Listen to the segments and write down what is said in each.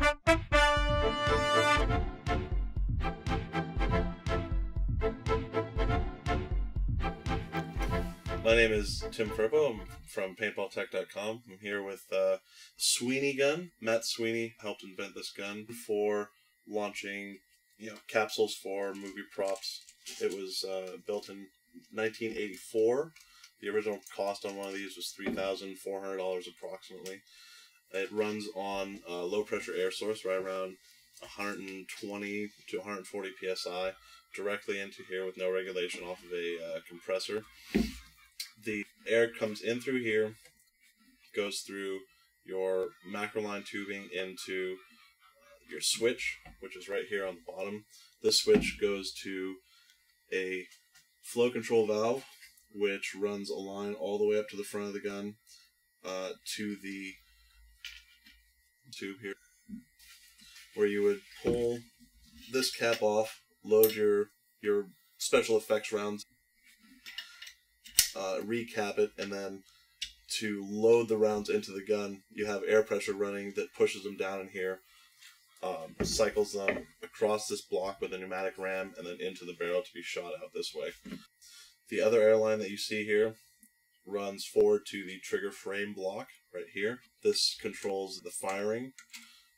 My name is Tim Firpo. I'm from paintballtek.com. I'm here with uh, Sweeney gun. Matt Sweeney helped invent this gun for launching you know capsules for movie props. It was uh, built in 1984. The original cost on one of these was $3,400 approximately. It runs on a low pressure air source right around 120 to 140 psi directly into here with no regulation off of a uh, compressor the air comes in through here, goes through your macro line tubing into your switch, which is right here on the bottom. This switch goes to a flow control valve, which runs a line all the way up to the front of the gun uh, to the tube here, where you would pull this cap off, load your your special effects rounds uh, recap it, and then to load the rounds into the gun, you have air pressure running that pushes them down in here, um, cycles them across this block with a pneumatic ram, and then into the barrel to be shot out this way. The other airline that you see here runs forward to the trigger frame block right here. This controls the firing.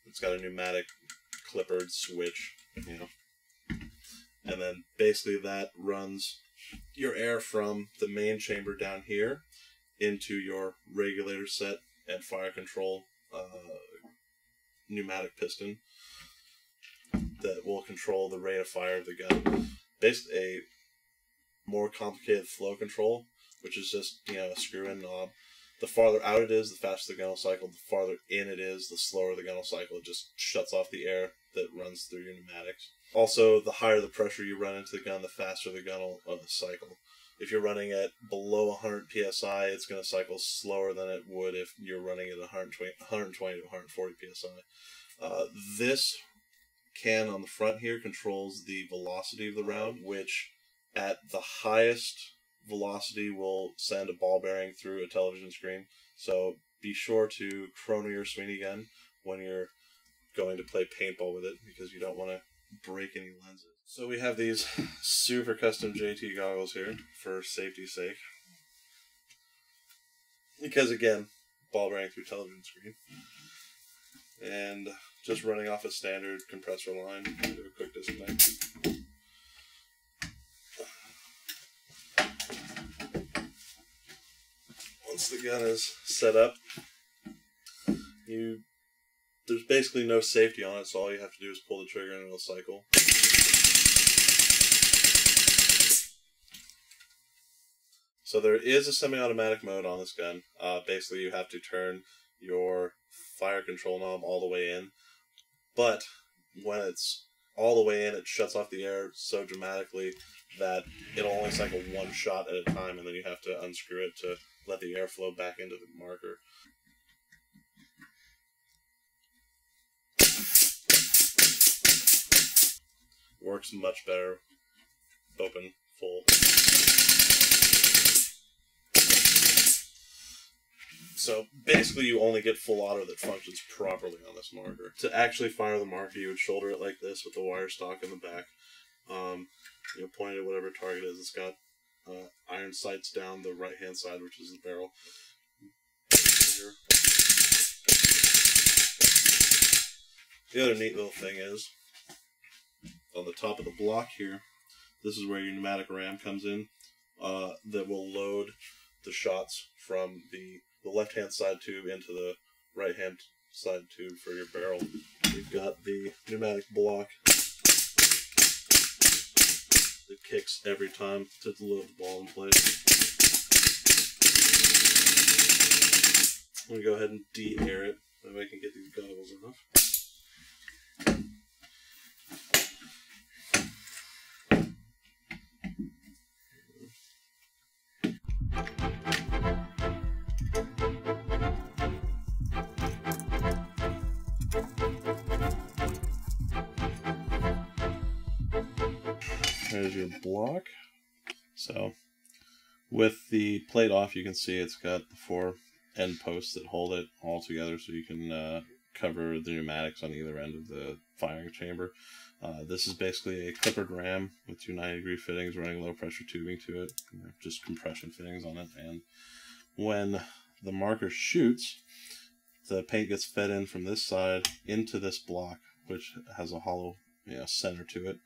It's got a pneumatic Clippard switch, you know. And then basically that runs your air from the main chamber down here into your regulator set and fire control uh, pneumatic piston that will control the rate of fire of the gun. Basically, a more complicated flow control, which is just you know a screw-in knob. The farther out it is, the faster the gun will cycle. The farther in it is, the slower the gun will cycle. It just shuts off the air that runs through your pneumatics. Also, the higher the pressure you run into the gun, the faster the gun will uh, cycle. If you're running at below 100 psi, it's going to cycle slower than it would if you're running at 120, 120 to 140 psi. Uh, this can on the front here controls the velocity of the round, which at the highest velocity will send a ball bearing through a television screen. So be sure to chrono your Sweeney gun when you're going to play paintball with it because you don't want to break any lenses. So we have these super custom JT goggles here for safety's sake. Because again, ball bearing through television screen. And just running off a standard compressor line. Do a quick disconnect. The gun is set up, you there's basically no safety on it, so all you have to do is pull the trigger and it'll cycle. So there is a semi-automatic mode on this gun. Uh, basically, you have to turn your fire control knob all the way in, but when it's all the way in, it shuts off the air so dramatically that it'll only cycle one shot at a time, and then you have to unscrew it to let the air flow back into the marker. Works much better open, full. So basically, you only get full auto that functions properly on this marker. To actually fire the marker, you would shoulder it like this with the wire stock in the back. Um, you know, point at whatever target is. It's got uh, iron sights down the right hand side, which is the barrel. The other neat little thing is on the top of the block here, this is where your pneumatic ram comes in uh, that will load the shots from the, the left hand side tube into the right hand side tube for your barrel. You've got the pneumatic block that kicks every time to load the ball in place. I'm going to go ahead and de-air it. Way I can get these goggles off. There's your block. So with the plate off, you can see it's got the four end posts that hold it all together so you can uh, cover the pneumatics on either end of the firing chamber. Uh, this is basically a Clippard ram with two 90 degree fittings running low pressure tubing to it, you know, just compression fittings on it. And when the marker shoots, the paint gets fed in from this side into this block, which has a hollow you know, center to it.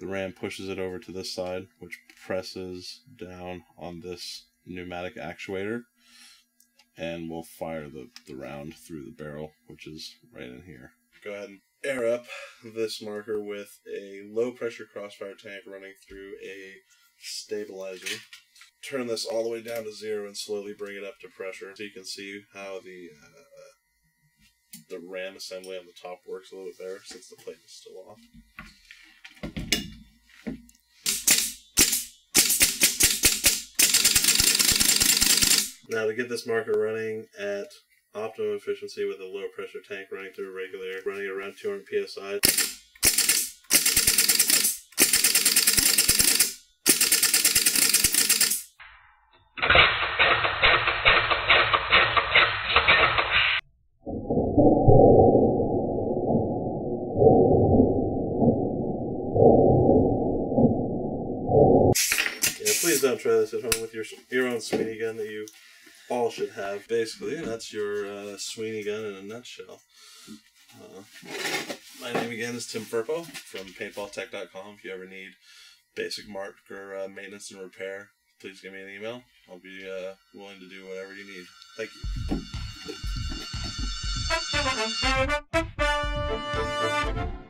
The ram pushes it over to this side, which presses down on this pneumatic actuator and we'll fire the, the round through the barrel, which is right in here. Go ahead and air up this marker with a low pressure crossfire tank running through a stabilizer. Turn this all the way down to zero and slowly bring it up to pressure so you can see how the uh, the ram assembly on the top works a little bit better since the plate is still off. Now to get this marker running at optimum efficiency with a low pressure tank running through a regulator, running around 200 psi. Yeah, please don't try this at home with your your own Sweeney gun that you all should have. Basically, and that's your uh, Sweeney gun in a nutshell. Uh, my name again is Tim Firpo from paintballtek.com. If you ever need basic marker uh, maintenance and repair, please give me an email. I'll be uh, willing to do whatever you need. Thank you.